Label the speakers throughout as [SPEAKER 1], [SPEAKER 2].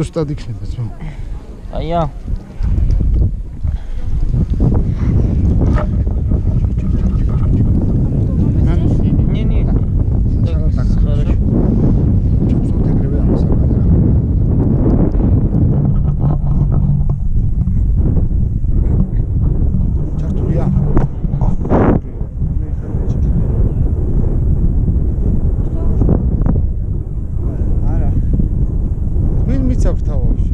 [SPEAKER 1] Sus tadı kişi.
[SPEAKER 2] Ayağım.
[SPEAKER 1] szeptało się.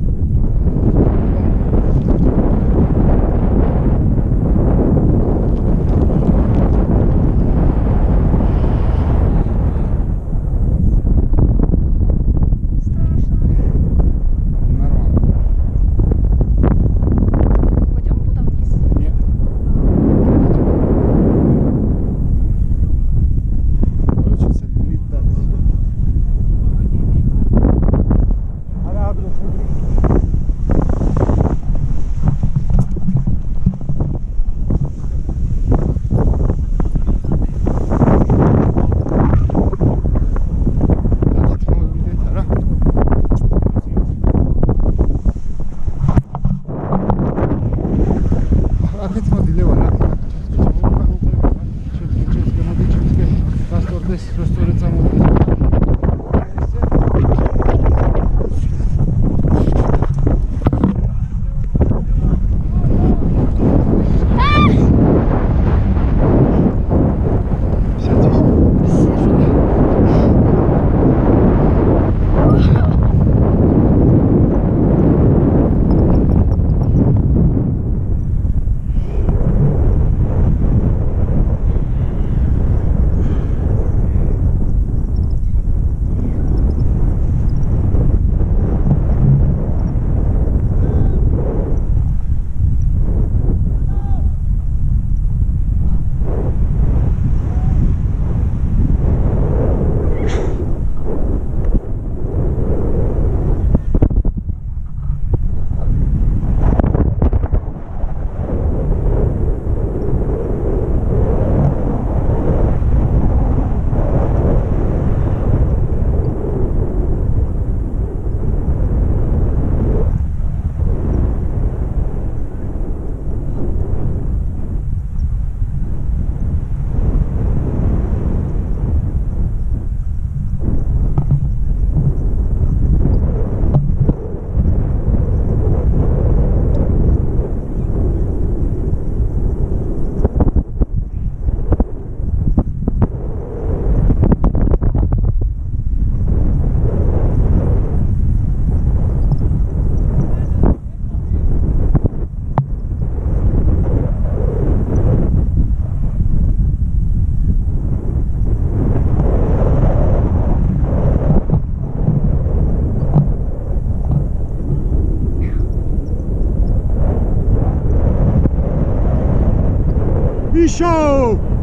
[SPEAKER 1] Здесь просто улица
[SPEAKER 3] show!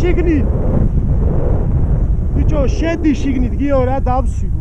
[SPEAKER 3] შიგნით ბიჭო შედი შიგნით გიო რა დავსვი